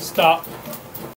Stop.